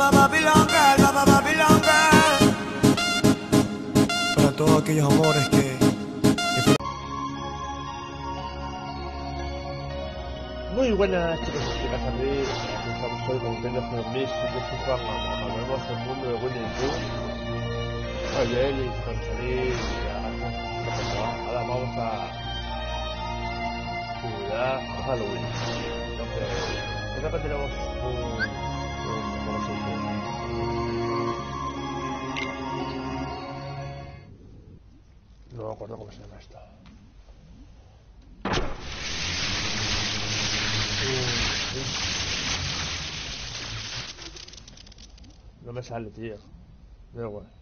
Baba Babylon Girl, Baba Babylon Girl. Para todos aquellos amores que, Muy buenas chicos y chicas, a mí estamos hoy con Kendo Fermis de su programa. Volvemos al mundo de Winnie the Pooh. Soy él y con salir y ahora ahora vamos a ciudad a Halloween. Entonces, vez tenemos un, No me acuerdo cómo se llama esto. No me sale, tío. Da igual.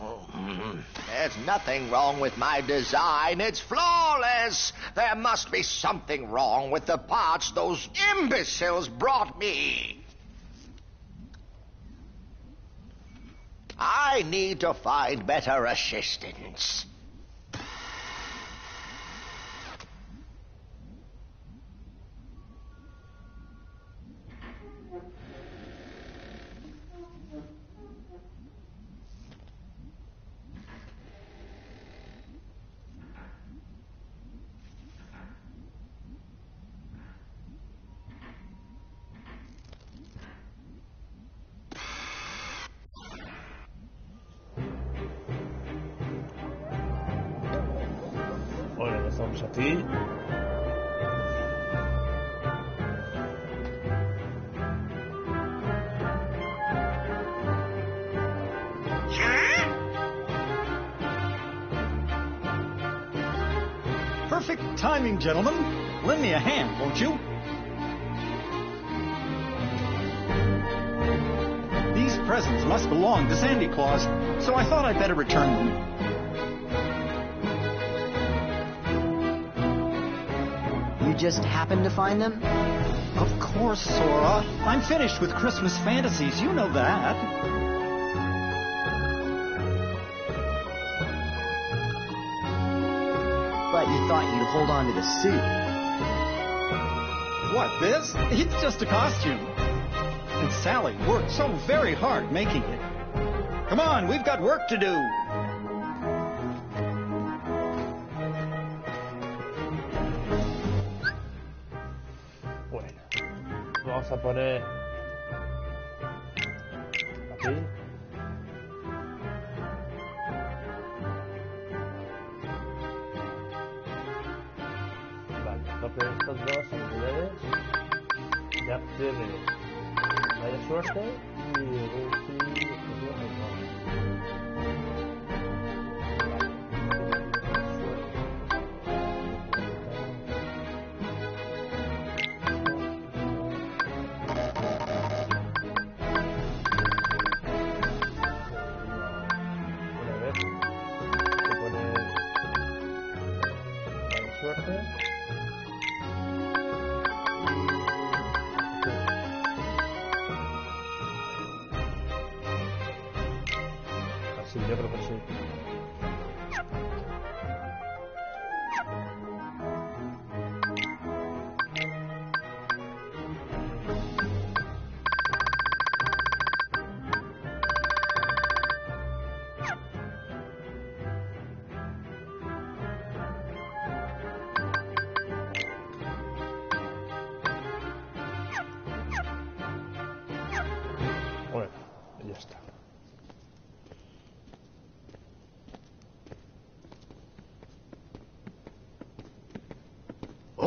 Mm-hmm. There's nothing wrong with my design. It's flawless. There must be something wrong with the parts those imbeciles brought me. I need to find better assistants. Gentlemen. Lend me a hand, won't you? These presents must belong to Sandy Claus, so I thought I'd better return them. You just happened to find them? Of course, Sora. I'm finished with Christmas fantasies. You know that. Thought you'd hold on to the suit. What, this? It's just a costume. And Sally worked so very hard making it. Come on, we've got work to do. Porque estas dos entidades ya tienen vaya suerte y a ver si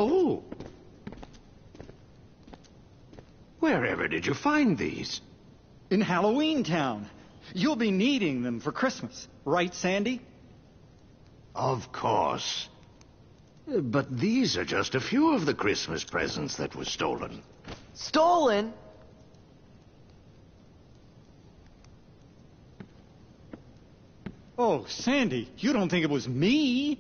Oh. Wherever did you find these? In Halloween Town. You'll be needing them for Christmas, right, Sandy? Of course. Uh, But these are just a few of the Christmas presents that were stolen. Stolen? Oh, Sandy, you don't think it was me?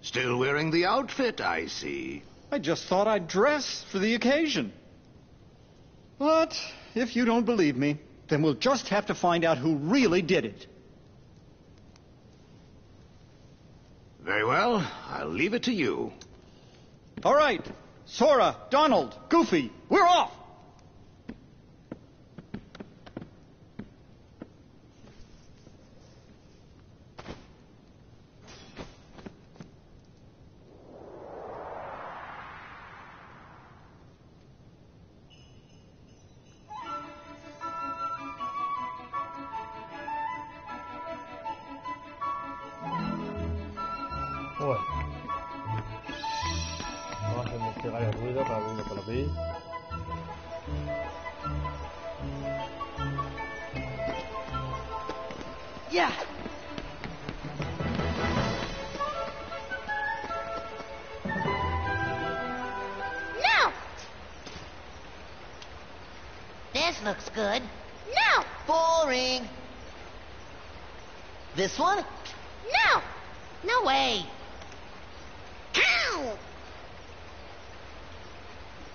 Still wearing the outfit, I see. I just thought I'd dress for the occasion. But if you don't believe me, then we'll just have to find out who really did it. Very well, I'll leave it to you. All right. Sora, Donald, Goofy, we're off!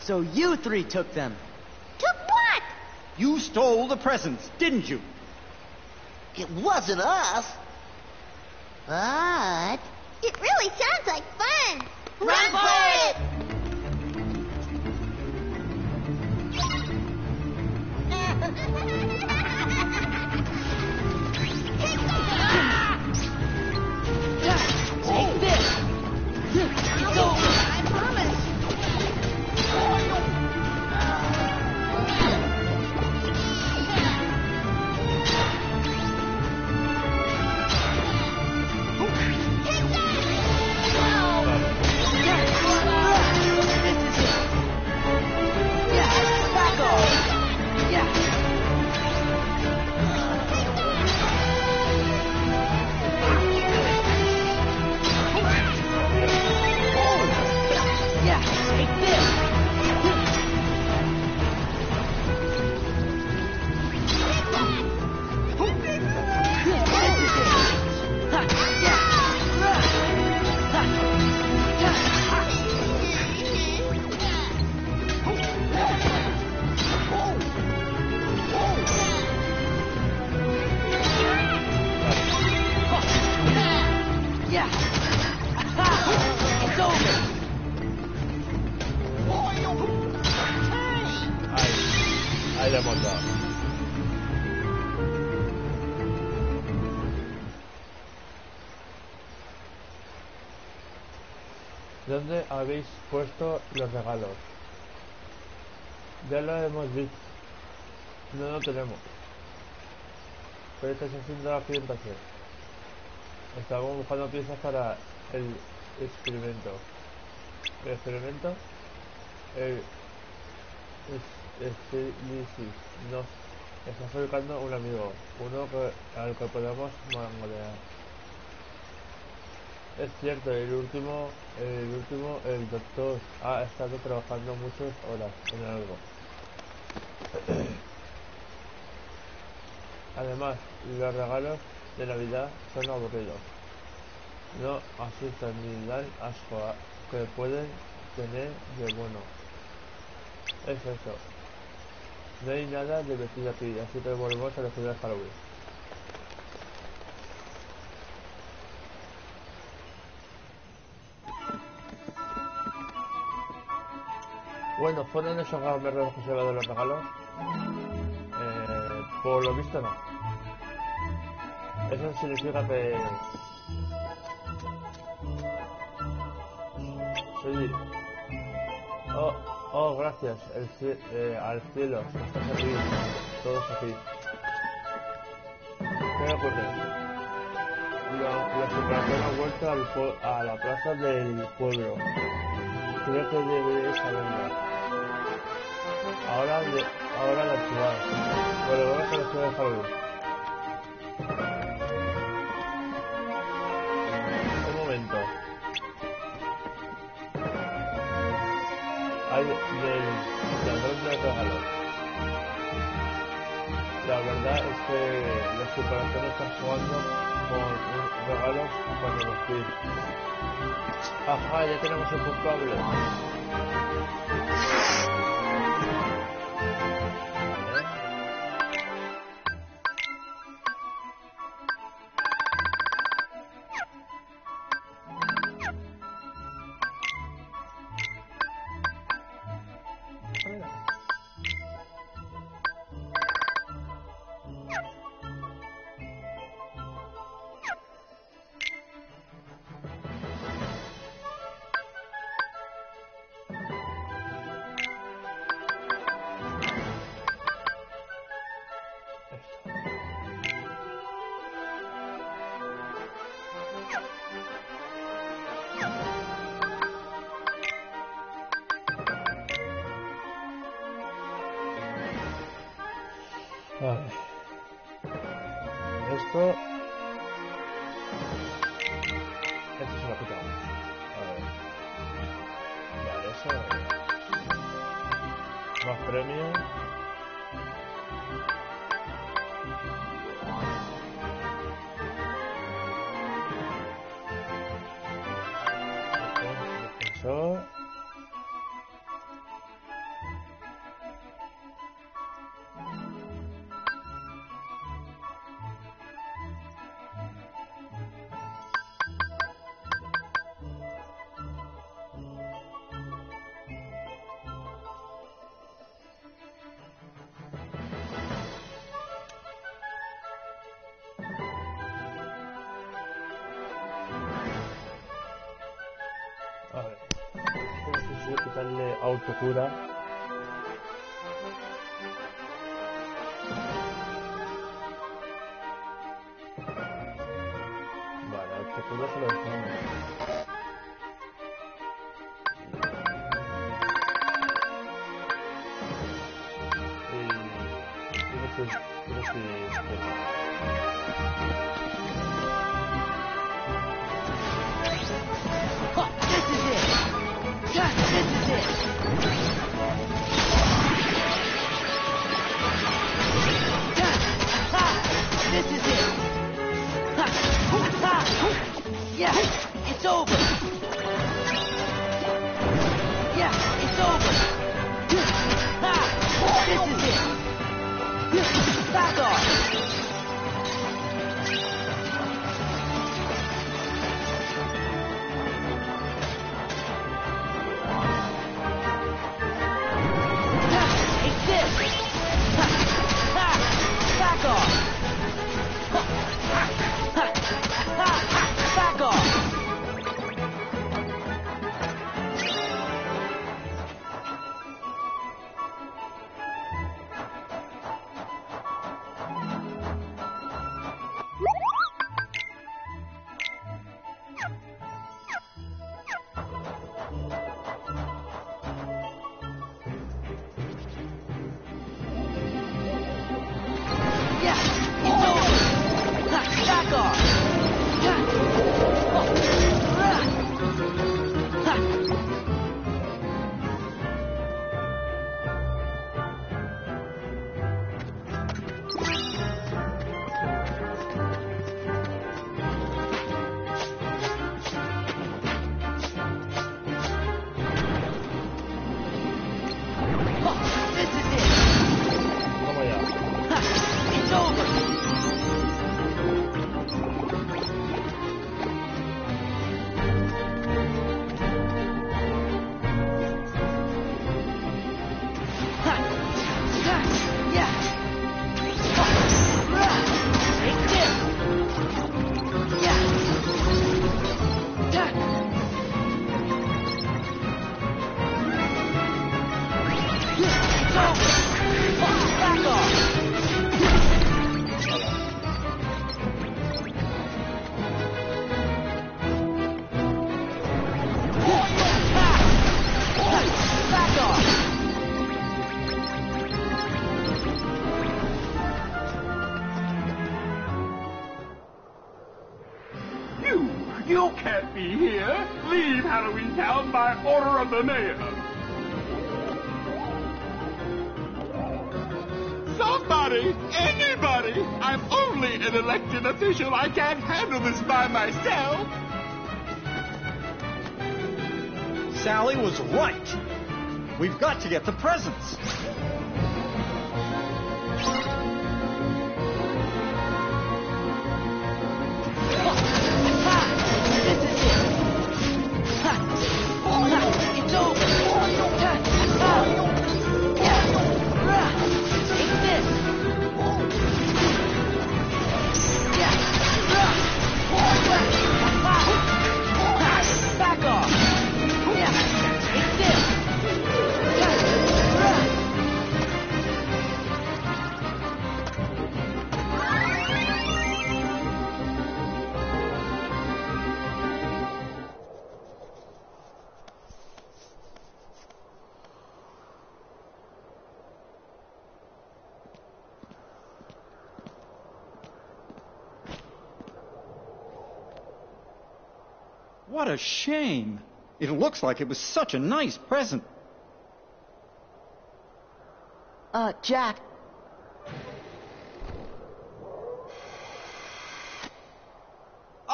So you three took them. Took what? You stole the presents, didn't you? It wasn't us. But... It really sounds like fun! Run for it! Take habéis puesto los regalos? Ya lo hemos visto. No lo tenemos. Pero estás haciendo la presentación. Estamos buscando piezas para el experimento. ¿El experimento? El es- Estelisis nos está fabricando un amigo, uno que, al que podemos mangonear. Es cierto, el último, el último, el doctor ha estado trabajando muchas horas en algo. Además, los regalos de Navidad son aburridos. No asustan ni dan asco a- que pueden tener de bueno. Es eso. No hay nada divertido aquí, así que volvemos a ciudad de Halloween. Bueno, ¿fueron esos gamberros que se llevaron los regalos? Eh, por lo visto no. Eso significa que... Sí. Oh, oh, gracias eh, al cielo. Estás aquí. Todos aquí. ¿Qué ocurre? La, la superación ha vuelto a la plaza del pueblo. Creo que deberéis saberlo. Ahora, ahora la ciudad. Volvemos a la ciudad de. Un momento. Hay del ladrón de regalos. La verdad es que los superactores están jugando con un regalo cuando los piden. Ajá, ya tenemos el culpable. autocura. over! the. Somebody, anybody, I'm only an elected official. I can't handle this by myself. Sally was right. We've got to get the presents. A shame. It looks like it was such a nice present. Uh, Jack,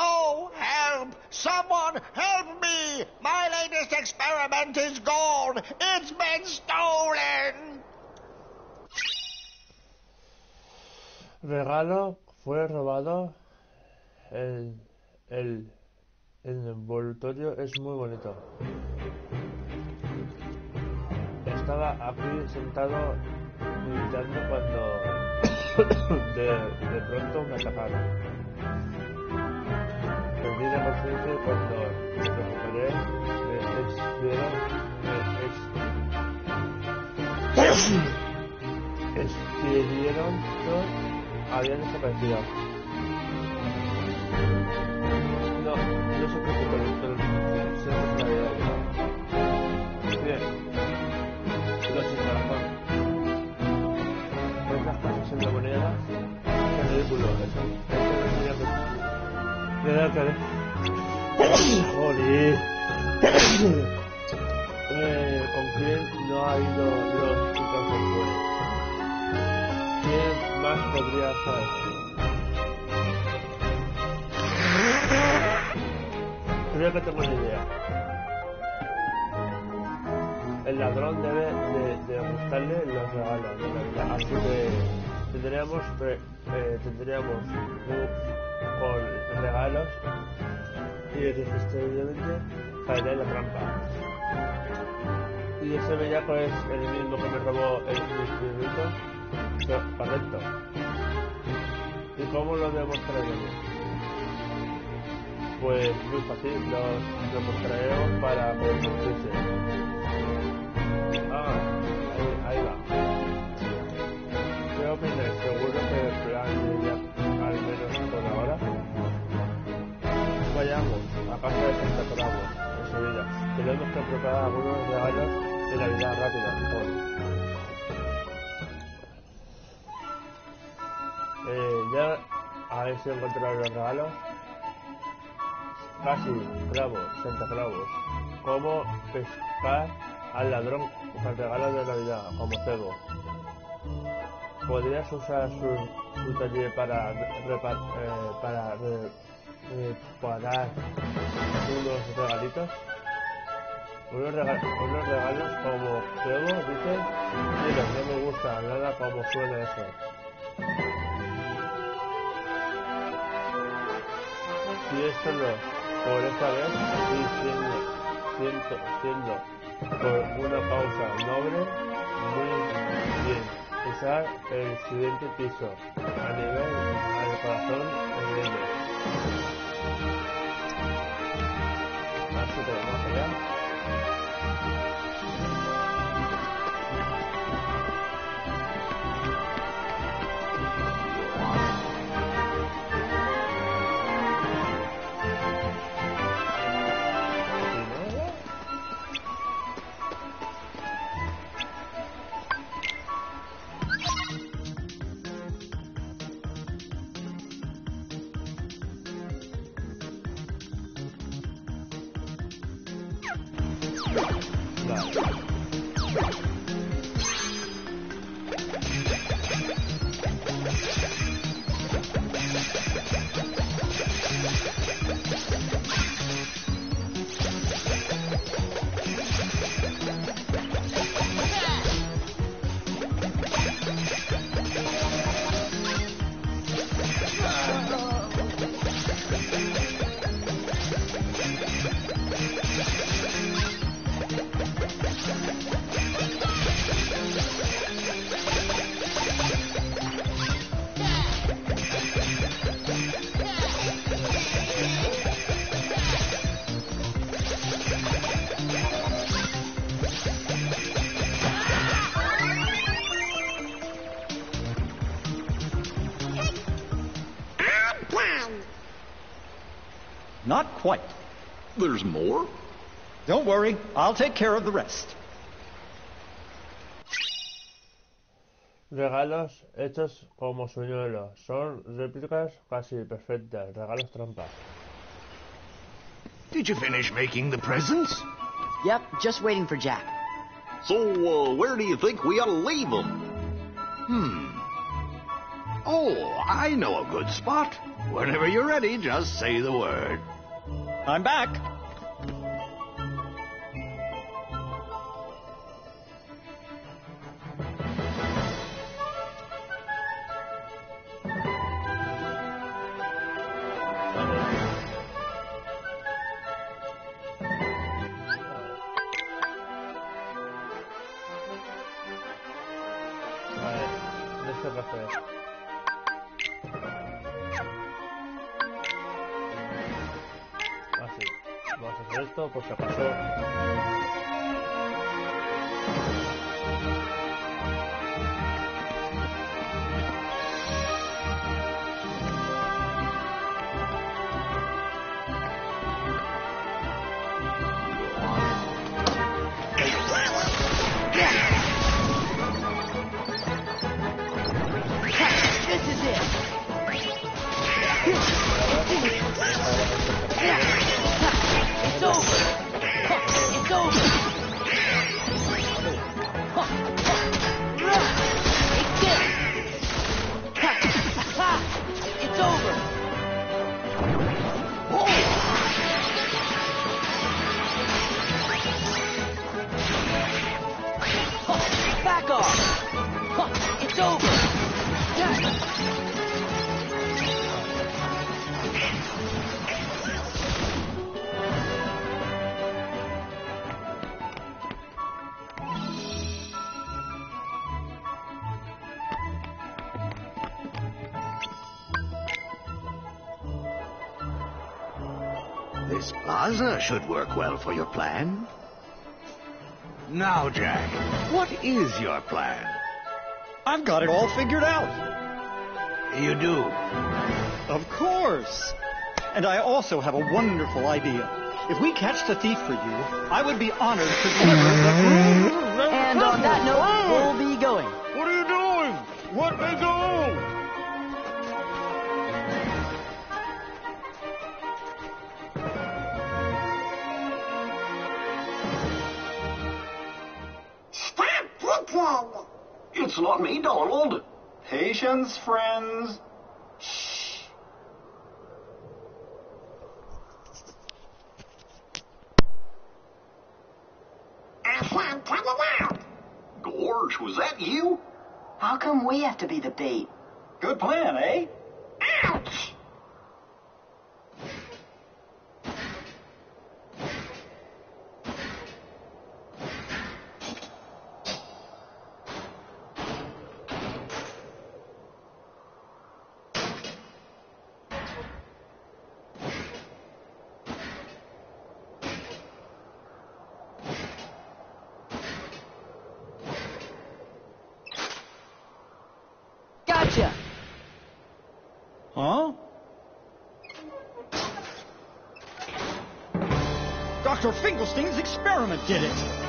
Oh, help! Someone help me! My latest experiment is gone! It's been stolen! Regalo fue robado. El, el, el envoltorio es muy bonito. Estaba aquí sentado meditando cuando de, de pronto me atacaron. Perdí la conciencia cuando recuperé me expidieron, me ex- expidieron habían desaparecido lo, no se preocupe, doctor. Se responsabilidad. Bien. Lo en la moneda. Qué ridículo eso. Le da cara. Joder. eh, con quién no ha ido los chicos del ¿Quién más podría estar? Creo que tengo una idea. El ladrón debe de, de gustarle los regalos de. Así que tendríamos, re- eh, tendríamos con regalos y irresistiblemente caerá en la trampa. Y ese bellaco es el mismo que me robó el. Co- Correcto. ¿Y cómo lo demostraremos? Pues muy fácil, los demostraremos para poder. Ah, ahí, ahí va. ¿Qué opináis? ¿Seguro que el plan ya al menos por ahora? Vayamos a casa de Santa Claus enseguida. Tenemos que preparar algunos regalos de Navidad rápida. hoy. Eh, ya habéis encontrado los regalos. Casi, Clavos, Santa Claus. ¿Cómo pescar al ladrón con regalos de Navidad, como cebo? ¿Podrías usar su, su taller para, eh, para re- reparar unos regalitos? Unos, rega- unos regalos como cebo, dice. Mira, no me gusta nada como suena eso. Si es solo por esta vez, así siendo, siendo, siendo por una causa noble, muy bien. Usar el siguiente piso, a nivel al corazón evidente. Así Not quite. There's more? Don't worry, I'll take care of the rest. Regalos hechos como sueñuelos. Son réplicas casi perfectas. Regalos trampa. Did you finish making the presents? Yep, just waiting for Jack. So, uh, where do you think we ought to leave them? Hmm. Oh, I know a good spot. Whenever you're ready, just say the word. I'm back. pues pasó. Should work well for your plan. Now, Jack, what is your plan? I've got it all figured out. You do. Of course. And I also have a wonderful idea. If we catch the thief for you, I would be honored to deliver the... And on that note, we'll be going. What are you doing? Let me go! Stop. It's not me, Donald. Patience, friends. I can't cut it out. Gorge, was that you? How come we have to be the bait? Good plan, eh? Dr. Finkelstein's experiment did it.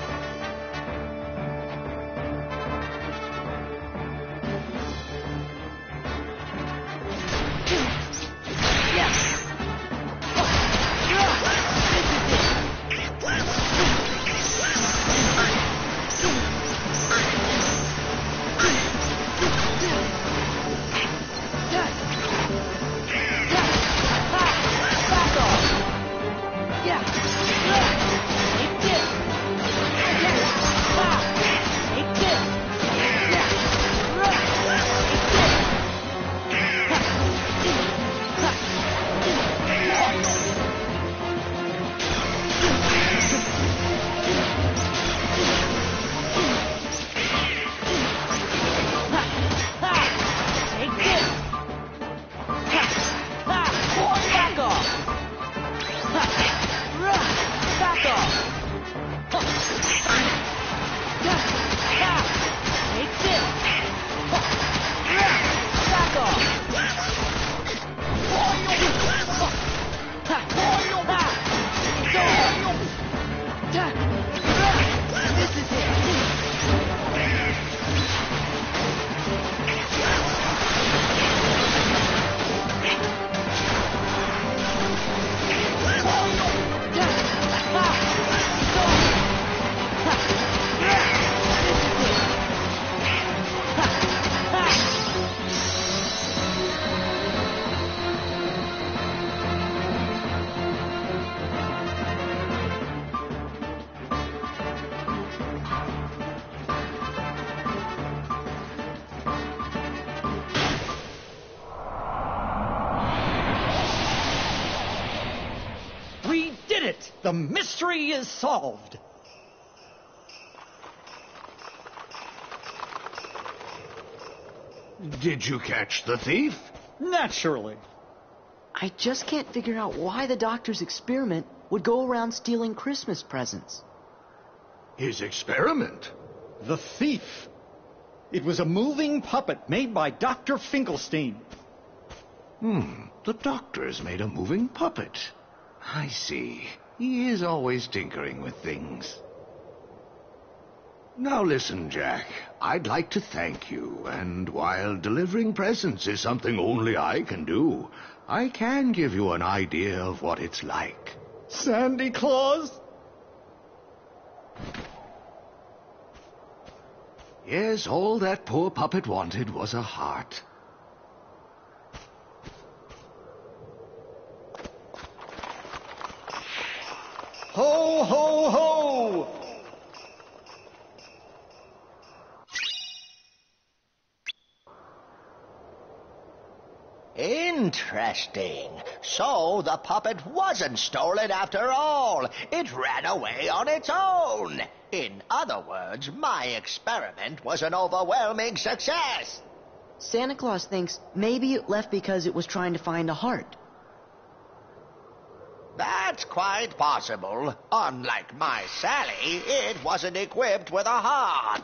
The mystery is solved. Did you catch the thief? Naturally. I just can't figure out why the doctor's experiment would go around stealing Christmas presents. His experiment? The thief. It was a moving puppet made by Dr. Finkelstein. Hmm, the doctor's made a moving puppet. I see. He is always tinkering with things. Now listen, Jack. I'd like to thank you, and while delivering presents is something only I can do, I can give you an idea of what it's like. Sandy Claus? Yes, all that poor puppet wanted was a heart. Ho, ho, ho! Interesting. So the puppet wasn't stolen after all. It ran away on its own. In other words, my experiment was an overwhelming success. Santa Claus thinks maybe it left because it was trying to find a heart. That's quite possible. Unlike my Sally, it wasn't equipped with a heart.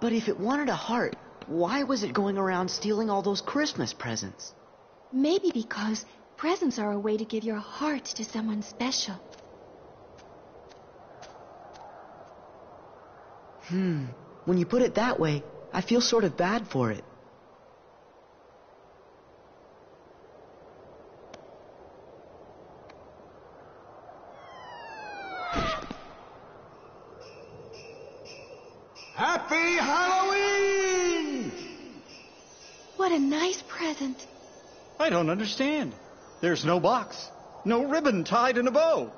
But if it wanted a heart, why was it going around stealing all those Christmas presents? Maybe because presents are a way to give your heart to someone special. Hmm. When you put it that way, I feel sort of bad for it. Happy Halloween! What a nice present. I don't understand. There's no box, no ribbon tied in a bow.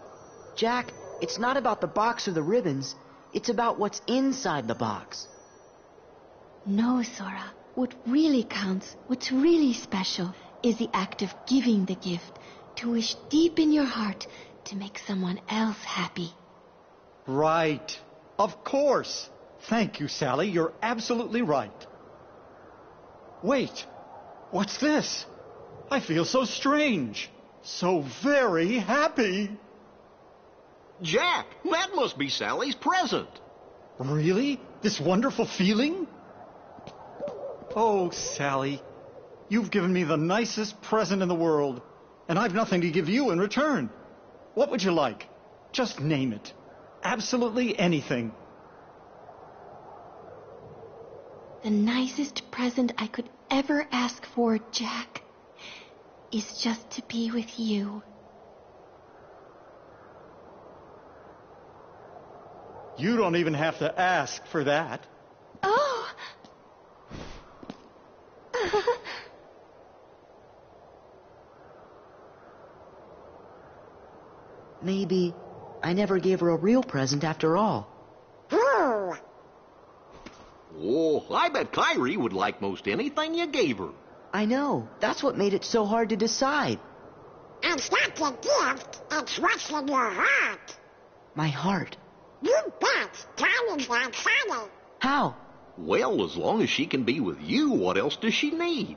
Jack, it's not about the box or the ribbons. It's about what's inside the box. No, Sora. What really counts, what's really special, is the act of giving the gift, to wish deep in your heart to make someone else happy. Right. Of course. Thank you, Sally. You're absolutely right. Wait. What's this? I feel so strange. So very happy. Jack, that must be Sally's present. Really? This wonderful feeling? Oh, Sally. You've given me the nicest present in the world, and I've nothing to give you in return. What would you like? Just name it. Absolutely anything. The nicest present I could ever ask for, Jack, is just to be with you. You don't even have to ask for that. Oh! Maybe I never gave her a real present after all. Ooh. Oh, I bet Kairi would like most anything you gave her. I know. That's what made it so hard to decide. It's not the gift, it's what's in your heart. My heart. You bet. Tommy's not funny. How? Well, as long as she can be with you, what else does she need?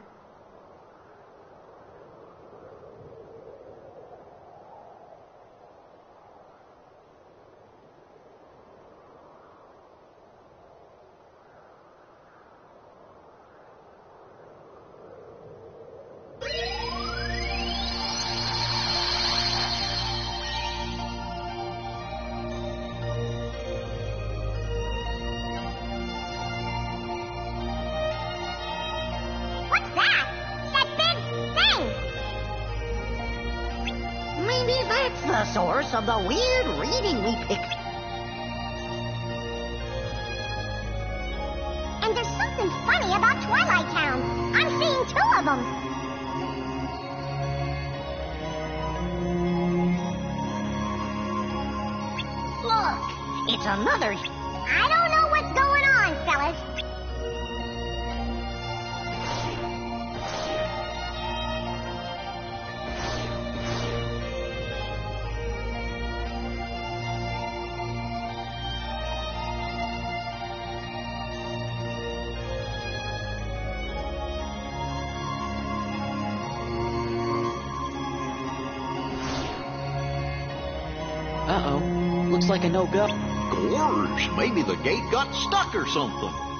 because of the weird reading we picked. And there's something funny about Twilight Town. I'm seeing two of them. Look, it's another like a no-go. Gorge, maybe the gate got stuck or something.